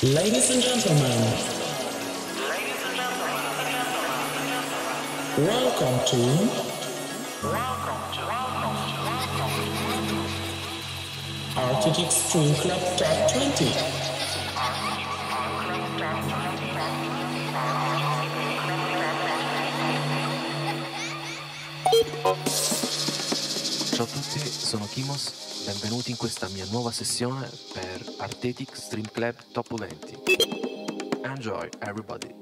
Ladies and gentlemen, ladies and gentlemen, welcome to, welcome to, welcome to, Arctic Club Top 20. Ciao a tutti, sono Kimos, benvenuti in questa mia nuova sessione per Artetic Stream Club Top 20. Enjoy everybody!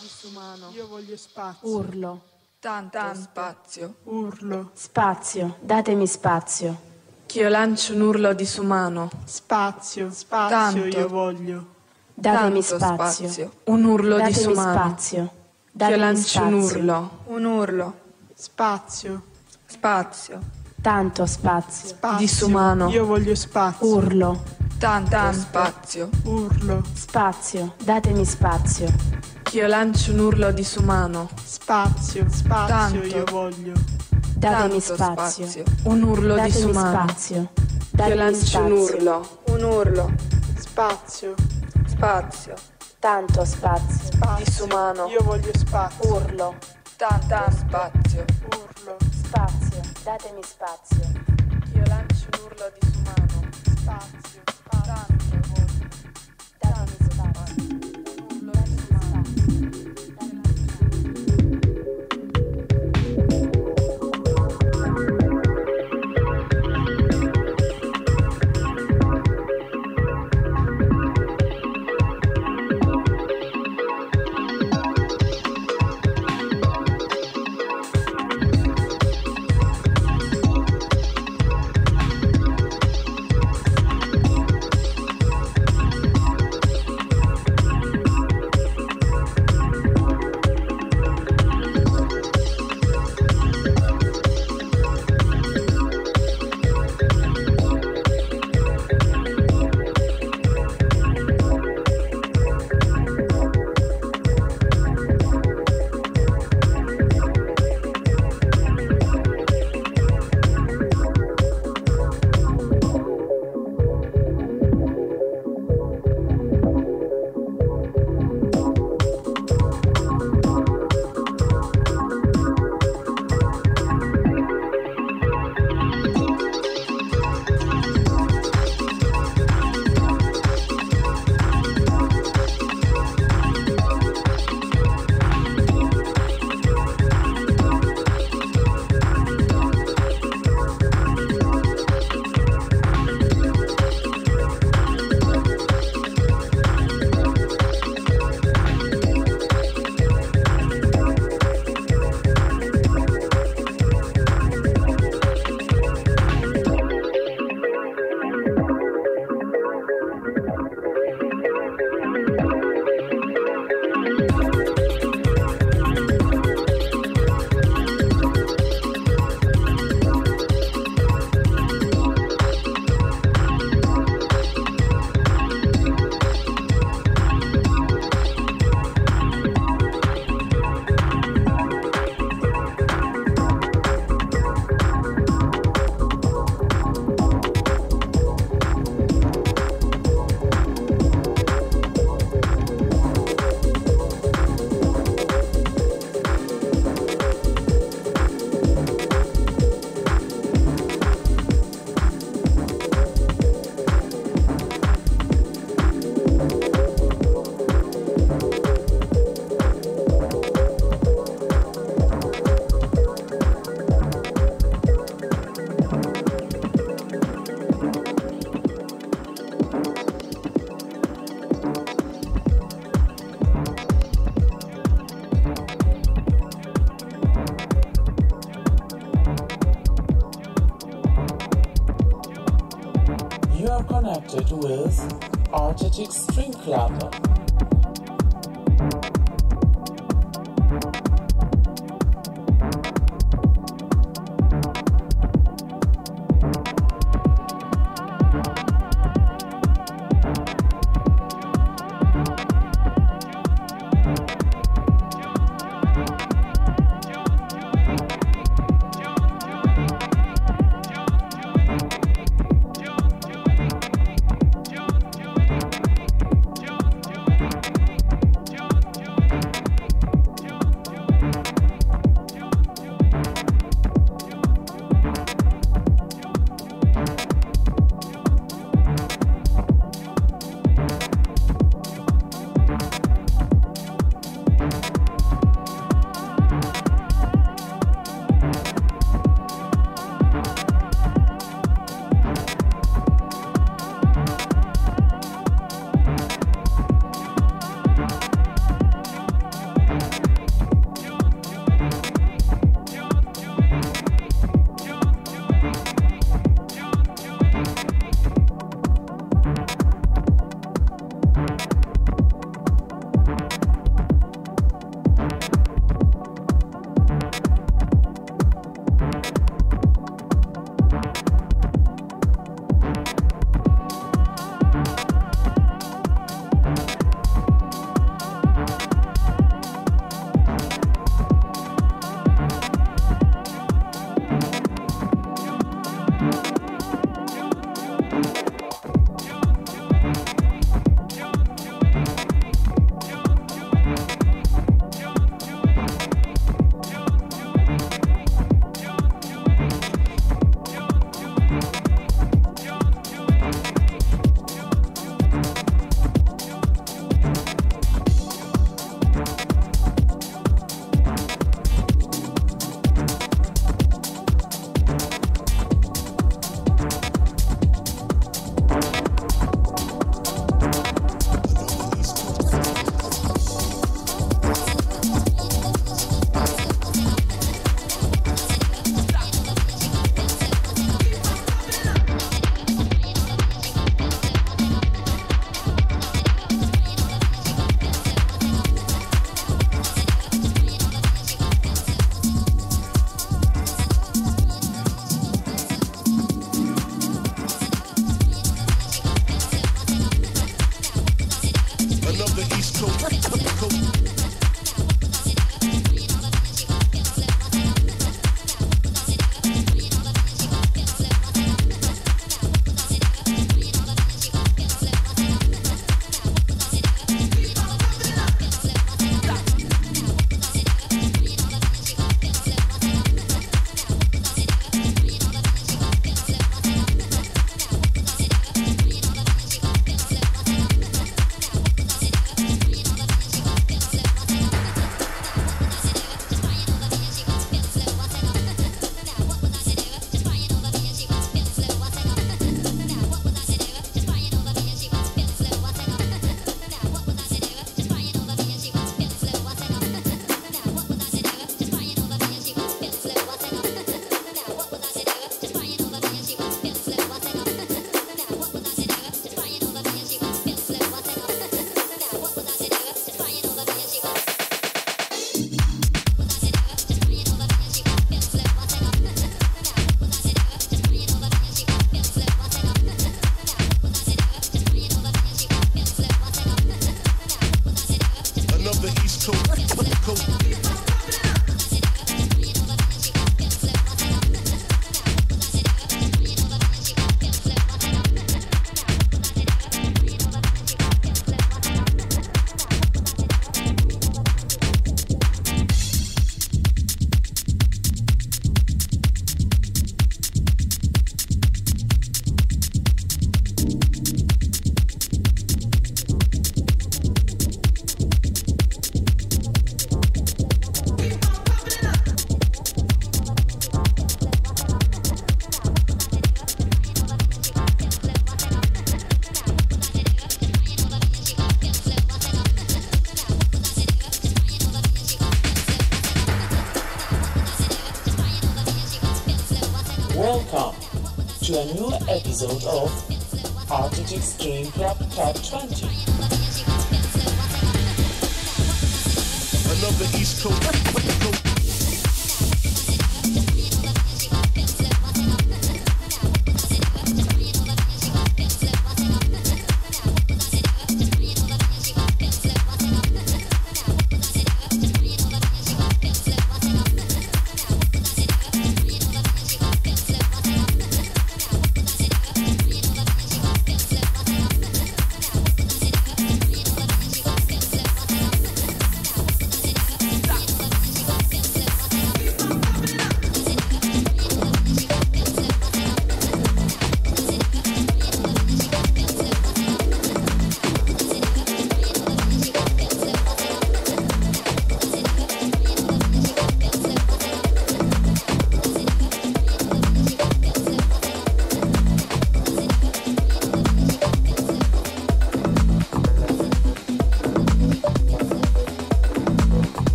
Disumano. Io voglio spazio. Urlo. Tanto, Tanto. spazio. Urlo. Spazio. Datemi spazio. Che io lancio un urlo disumano. Spazio. Spazio Tanto. io voglio. Datemi Tanto spazio. Un urlo Datemi disumano. spazio. Che io Datemi lancio un spazio. urlo. Un urlo. Spazio. Spazio. Tanto spazio. Spazio. Disumano. Io voglio spazio. Urlo. Tanto, spazio. Urlo. Spazio. Datemi spazio. Io lancio un urlo disumano. Spazio. Spazio Tanto. io voglio. Datemi Tanto spazio. Un urlo Datemi disumano. spazio. Che io Datemi lancio un spazio. urlo. Un urlo. Spazio. Spazio. Tanto spazio. Spazio. Disumano. Io voglio spazio. Urlo. Tanto, spazio. Urlo. Spazio. Datemi spazio. Io lancio un urlo disumano. Spazio.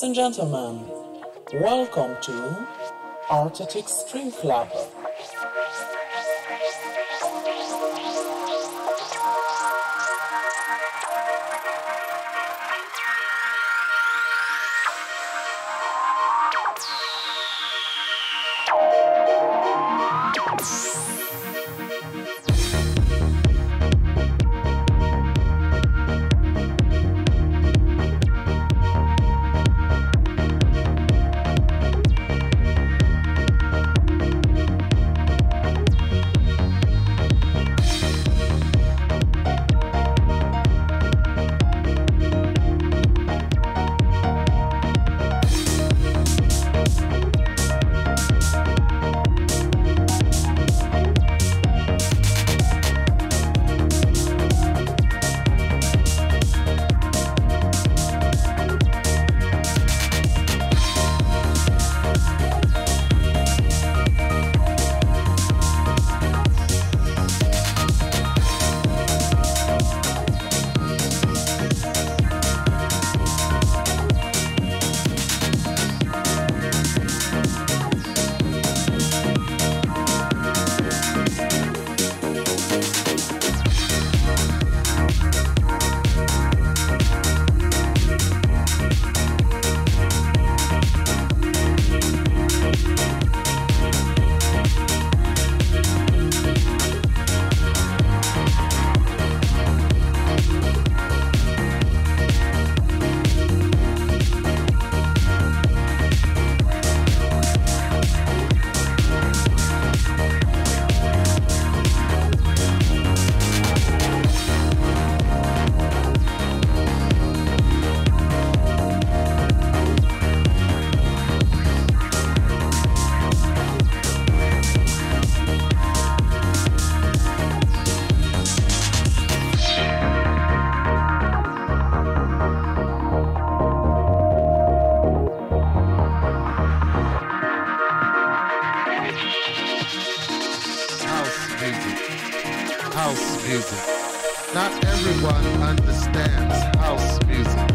Ladies and gentlemen, welcome to Artetic String Club. Music. Not everyone understands house music.